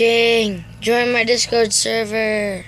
watching. Join my Discord server.